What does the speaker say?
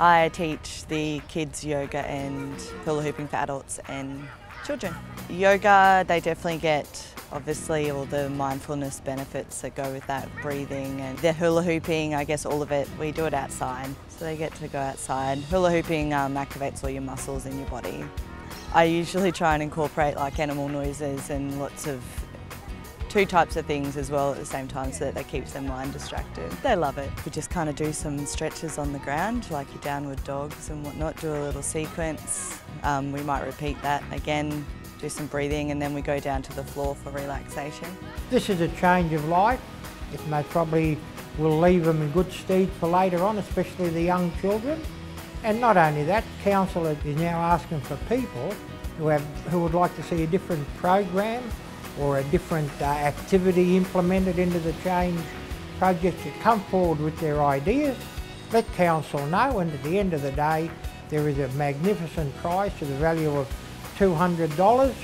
I teach the kids yoga and hula hooping for adults and children. Yoga, they definitely get obviously all the mindfulness benefits that go with that, breathing and the hula hooping, I guess all of it, we do it outside. So they get to go outside. Hula hooping um, activates all your muscles in your body. I usually try and incorporate like animal noises and lots of two types of things as well at the same time so that that keeps their mind distracted. They love it. We just kind of do some stretches on the ground like your downward dogs and whatnot, do a little sequence. Um, we might repeat that again, do some breathing and then we go down to the floor for relaxation. This is a change of life. It most probably will leave them in good stead for later on, especially the young children. And not only that, council is now asking for people who, have, who would like to see a different program or a different uh, activity implemented into the change project to come forward with their ideas. Let council know and at the end of the day there is a magnificent prize to the value of $200